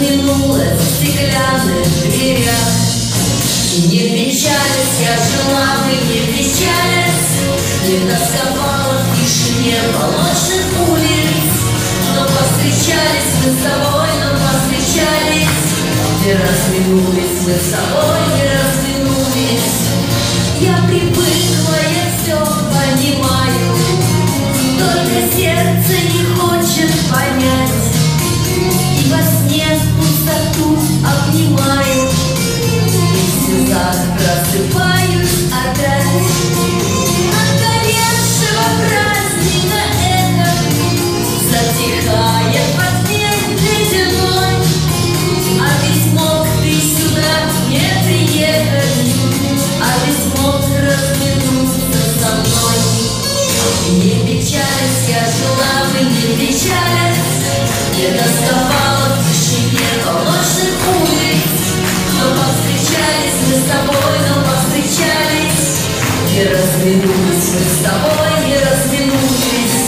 минулось в стеклянных дверях. Не печались, я жила, мы не печались, не тосковала в тишине молочных улиц. Но повстречались мы с тобой, но повстречались, не разминулись мы с тобой, не разминулись. Я привыкла, я все понимаю, только сердце просыпаюсь опять. От горевшего праздника это Затихает тьме ледяной. А ведь мог ты сюда не приехать А ведь мог разминуться со мной. Не печались, я жила бы не печались Не тосковала мы с тобой, не разминулись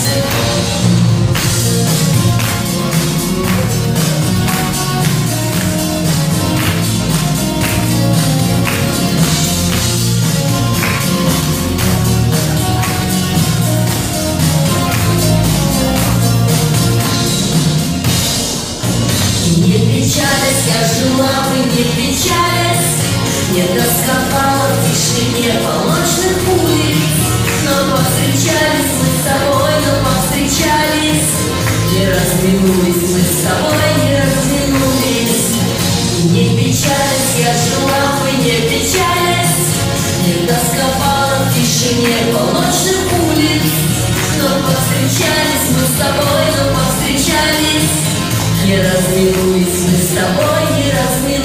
Не печались, я жила бы, не печались Не тосковала в тишине Но повстречались мы с тобой, но повстречались. Не разминулись мы с тобой, не разминулись. Не печались, я жила бы, не печались. Не тосковала в тишине полночных улиц. Но повстречались мы с тобой, но повстречались. Не разминулись мы с тобой, не разминулись